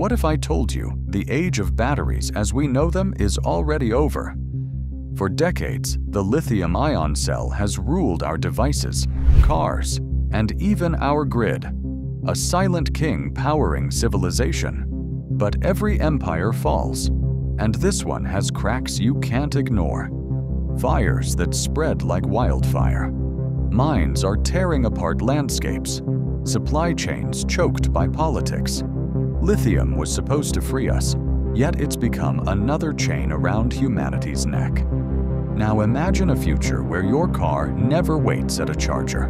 What if I told you the age of batteries as we know them is already over? For decades, the lithium-ion cell has ruled our devices, cars, and even our grid, a silent king powering civilization. But every empire falls, and this one has cracks you can't ignore. Fires that spread like wildfire. Mines are tearing apart landscapes. Supply chains choked by politics. Lithium was supposed to free us, yet it's become another chain around humanity's neck. Now imagine a future where your car never waits at a charger,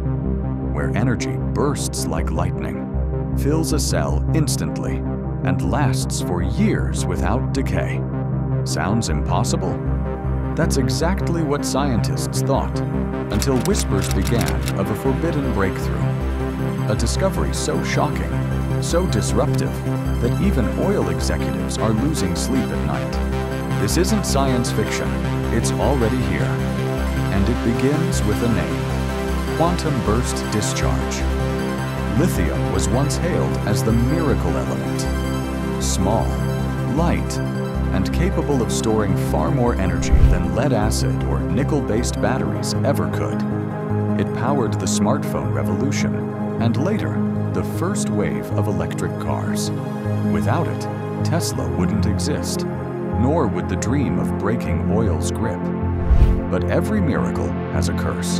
where energy bursts like lightning, fills a cell instantly, and lasts for years without decay. Sounds impossible? That's exactly what scientists thought, until whispers began of a forbidden breakthrough. A discovery so shocking, so disruptive, that even oil executives are losing sleep at night. This isn't science fiction, it's already here. And it begins with a name, quantum burst discharge. Lithium was once hailed as the miracle element. Small, light, and capable of storing far more energy than lead acid or nickel-based batteries ever could. It powered the smartphone revolution, and later, the first wave of electric cars. Without it, Tesla wouldn't exist, nor would the dream of breaking oil's grip. But every miracle has a curse.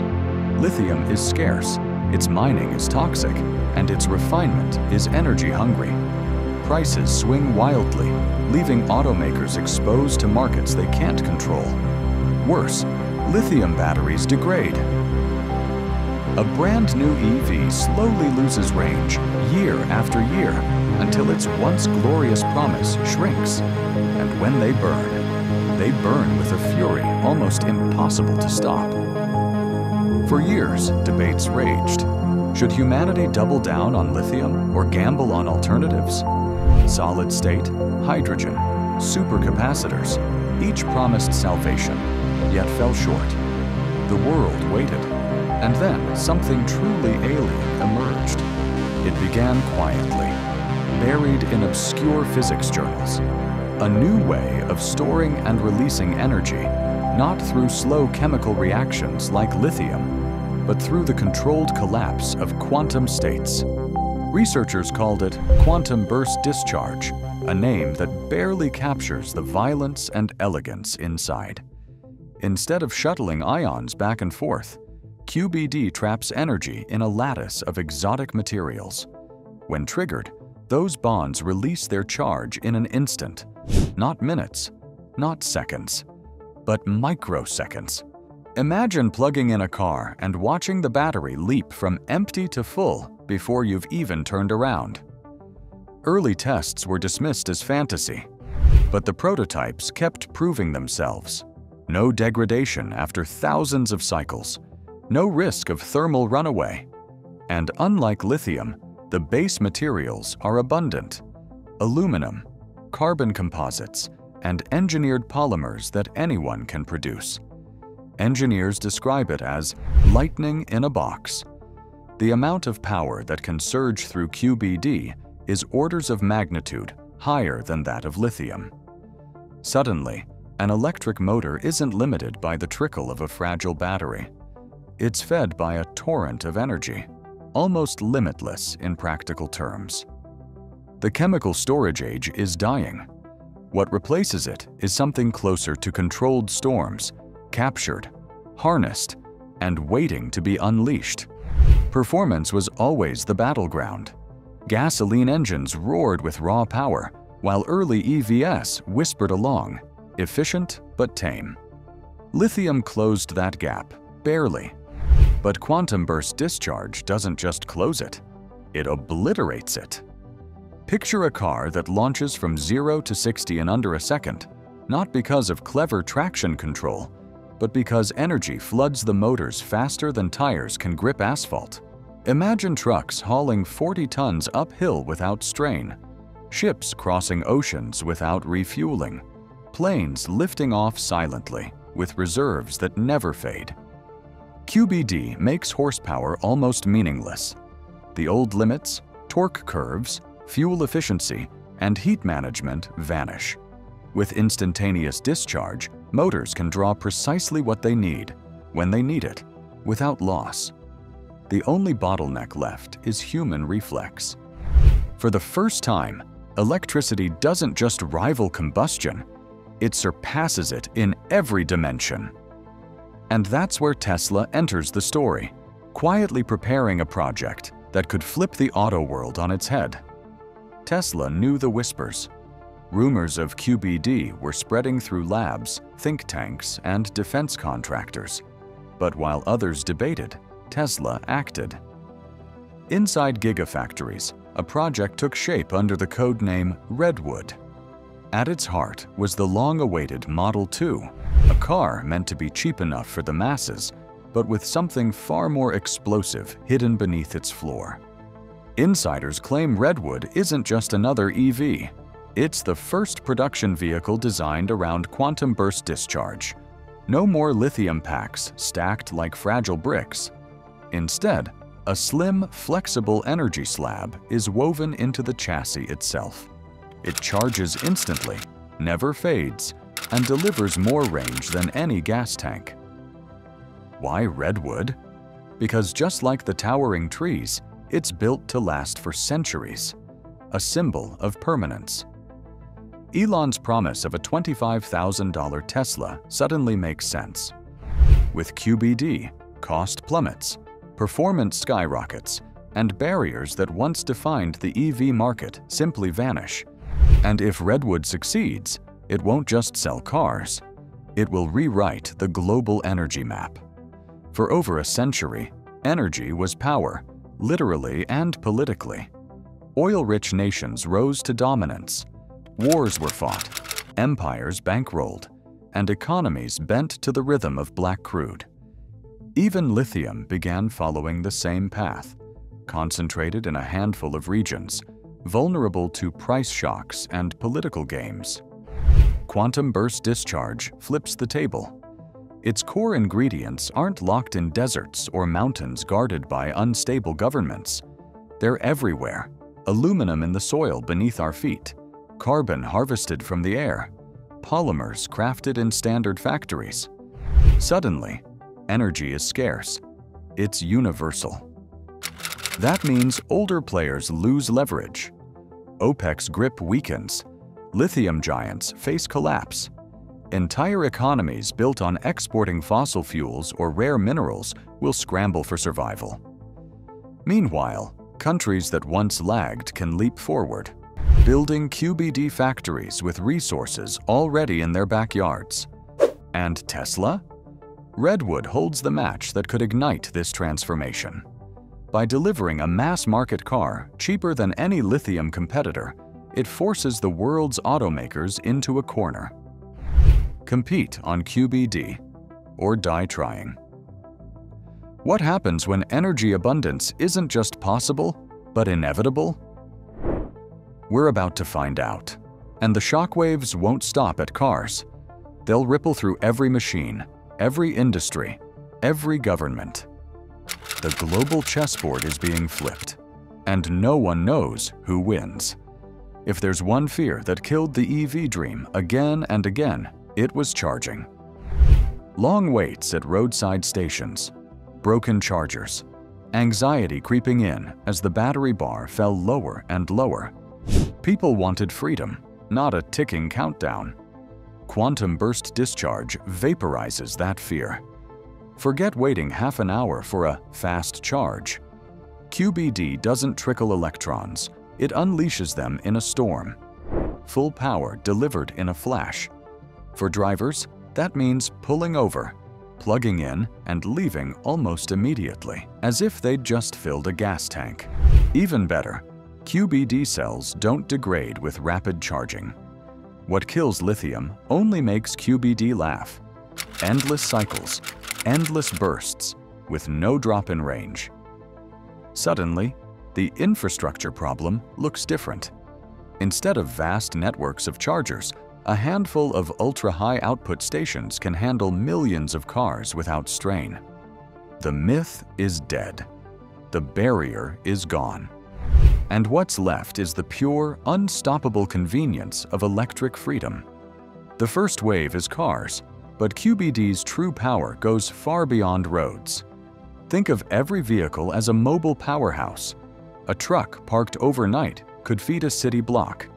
Lithium is scarce, its mining is toxic, and its refinement is energy hungry prices swing wildly, leaving automakers exposed to markets they can't control. Worse, lithium batteries degrade. A brand new EV slowly loses range year after year until its once glorious promise shrinks. And when they burn, they burn with a fury almost impossible to stop. For years, debates raged. Should humanity double down on lithium or gamble on alternatives? solid state, hydrogen, supercapacitors, each promised salvation, yet fell short. The world waited, and then something truly alien emerged. It began quietly, buried in obscure physics journals. A new way of storing and releasing energy, not through slow chemical reactions like lithium, but through the controlled collapse of quantum states. Researchers called it quantum burst discharge, a name that barely captures the violence and elegance inside. Instead of shuttling ions back and forth, QBD traps energy in a lattice of exotic materials. When triggered, those bonds release their charge in an instant, not minutes, not seconds, but microseconds. Imagine plugging in a car and watching the battery leap from empty to full before you've even turned around. Early tests were dismissed as fantasy, but the prototypes kept proving themselves. No degradation after thousands of cycles, no risk of thermal runaway. And unlike lithium, the base materials are abundant. Aluminum, carbon composites, and engineered polymers that anyone can produce. Engineers describe it as lightning in a box. The amount of power that can surge through QBD is orders of magnitude higher than that of lithium. Suddenly, an electric motor isn't limited by the trickle of a fragile battery. It's fed by a torrent of energy, almost limitless in practical terms. The chemical storage age is dying. What replaces it is something closer to controlled storms, captured, harnessed, and waiting to be unleashed. Performance was always the battleground. Gasoline engines roared with raw power, while early EVS whispered along, efficient but tame. Lithium closed that gap, barely. But quantum burst discharge doesn't just close it, it obliterates it. Picture a car that launches from 0 to 60 in under a second, not because of clever traction control, but because energy floods the motors faster than tires can grip asphalt. Imagine trucks hauling 40 tons uphill without strain, ships crossing oceans without refueling, planes lifting off silently with reserves that never fade. QBD makes horsepower almost meaningless. The old limits, torque curves, fuel efficiency, and heat management vanish. With instantaneous discharge, motors can draw precisely what they need, when they need it, without loss. The only bottleneck left is human reflex. For the first time, electricity doesn't just rival combustion, it surpasses it in every dimension. And that's where Tesla enters the story, quietly preparing a project that could flip the auto world on its head. Tesla knew the whispers. Rumors of QBD were spreading through labs, think tanks, and defense contractors. But while others debated, Tesla acted. Inside gigafactories, a project took shape under the code name Redwood. At its heart was the long-awaited Model 2, a car meant to be cheap enough for the masses, but with something far more explosive hidden beneath its floor. Insiders claim Redwood isn't just another EV. It's the first production vehicle designed around quantum burst discharge. No more lithium packs stacked like fragile bricks. Instead, a slim, flexible energy slab is woven into the chassis itself. It charges instantly, never fades, and delivers more range than any gas tank. Why redwood? Because just like the towering trees, it's built to last for centuries, a symbol of permanence. Elon's promise of a $25,000 Tesla suddenly makes sense. With QBD, cost plummets, performance skyrockets, and barriers that once defined the EV market simply vanish. And if Redwood succeeds, it won't just sell cars. It will rewrite the global energy map. For over a century, energy was power, literally and politically. Oil-rich nations rose to dominance. Wars were fought, empires bankrolled, and economies bent to the rhythm of black crude. Even lithium began following the same path, concentrated in a handful of regions, vulnerable to price shocks and political games. Quantum burst discharge flips the table. Its core ingredients aren't locked in deserts or mountains guarded by unstable governments. They're everywhere. Aluminum in the soil beneath our feet, carbon harvested from the air, polymers crafted in standard factories. Suddenly, energy is scarce. It's universal. That means older players lose leverage. OPEC's grip weakens. Lithium giants face collapse Entire economies built on exporting fossil fuels or rare minerals will scramble for survival. Meanwhile, countries that once lagged can leap forward, building QBD factories with resources already in their backyards. And Tesla? Redwood holds the match that could ignite this transformation. By delivering a mass-market car cheaper than any lithium competitor, it forces the world's automakers into a corner compete on QBD, or die trying. What happens when energy abundance isn't just possible, but inevitable? We're about to find out. And the shockwaves won't stop at cars. They'll ripple through every machine, every industry, every government. The global chessboard is being flipped, and no one knows who wins. If there's one fear that killed the EV dream again and again, it was charging. Long waits at roadside stations, broken chargers, anxiety creeping in as the battery bar fell lower and lower. People wanted freedom, not a ticking countdown. Quantum burst discharge vaporizes that fear. Forget waiting half an hour for a fast charge. QBD doesn't trickle electrons, it unleashes them in a storm. Full power delivered in a flash, for drivers, that means pulling over, plugging in, and leaving almost immediately, as if they'd just filled a gas tank. Even better, QBD cells don't degrade with rapid charging. What kills lithium only makes QBD laugh. Endless cycles, endless bursts, with no drop in range. Suddenly, the infrastructure problem looks different. Instead of vast networks of chargers, a handful of ultra-high output stations can handle millions of cars without strain. The myth is dead. The barrier is gone. And what's left is the pure, unstoppable convenience of electric freedom. The first wave is cars, but QBD's true power goes far beyond roads. Think of every vehicle as a mobile powerhouse. A truck parked overnight could feed a city block.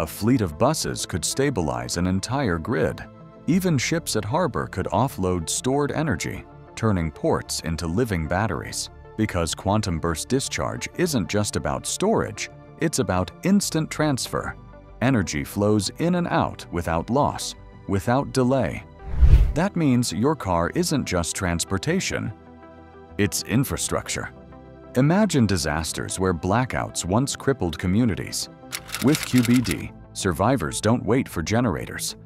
A fleet of buses could stabilize an entire grid. Even ships at harbor could offload stored energy, turning ports into living batteries. Because quantum burst discharge isn't just about storage, it's about instant transfer. Energy flows in and out without loss, without delay. That means your car isn't just transportation, it's infrastructure. Imagine disasters where blackouts once crippled communities. With QBD, survivors don't wait for generators.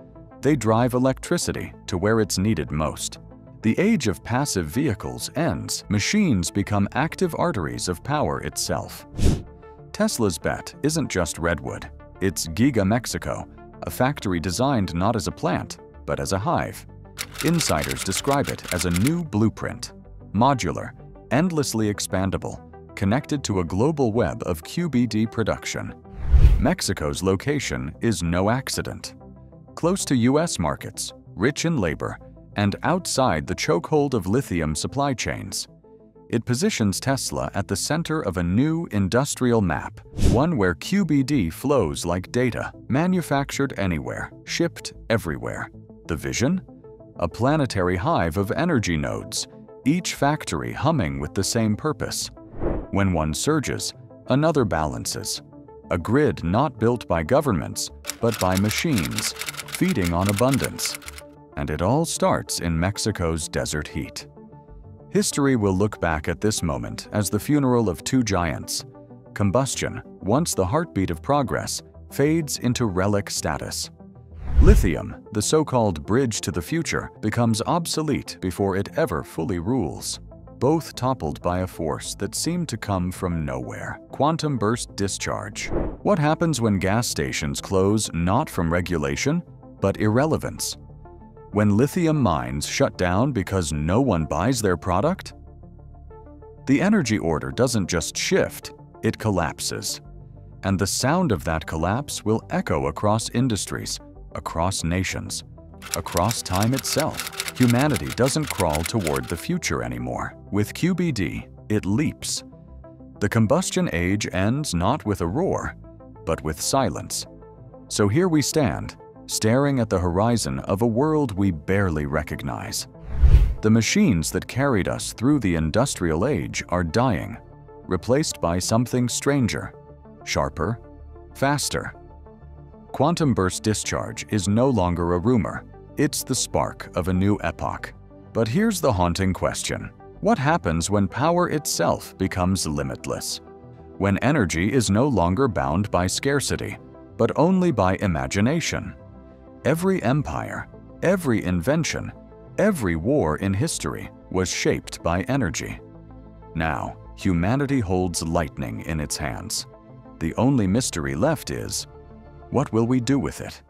They drive electricity to where it's needed most. The age of passive vehicles ends, machines become active arteries of power itself. Tesla's bet isn't just Redwood, it's Giga Mexico, a factory designed not as a plant, but as a hive. Insiders describe it as a new blueprint, modular, endlessly expandable, connected to a global web of QBD production. Mexico's location is no accident. Close to US markets, rich in labor, and outside the chokehold of lithium supply chains. It positions Tesla at the center of a new industrial map, one where QBD flows like data, manufactured anywhere, shipped everywhere. The vision? A planetary hive of energy nodes, each factory humming with the same purpose. When one surges, another balances. A grid not built by governments, but by machines, feeding on abundance. And it all starts in Mexico's desert heat. History will look back at this moment as the funeral of two giants. Combustion, once the heartbeat of progress, fades into relic status. Lithium, the so-called bridge to the future, becomes obsolete before it ever fully rules. Both toppled by a force that seemed to come from nowhere. Quantum burst discharge. What happens when gas stations close not from regulation, but irrelevance? When lithium mines shut down because no one buys their product? The energy order doesn't just shift, it collapses. And the sound of that collapse will echo across industries, across nations, across time itself. Humanity doesn't crawl toward the future anymore. With QBD, it leaps. The combustion age ends not with a roar, but with silence. So here we stand, staring at the horizon of a world we barely recognize. The machines that carried us through the industrial age are dying, replaced by something stranger, sharper, faster, Quantum burst discharge is no longer a rumor. It's the spark of a new epoch. But here's the haunting question. What happens when power itself becomes limitless? When energy is no longer bound by scarcity, but only by imagination? Every empire, every invention, every war in history was shaped by energy. Now, humanity holds lightning in its hands. The only mystery left is, what will we do with it?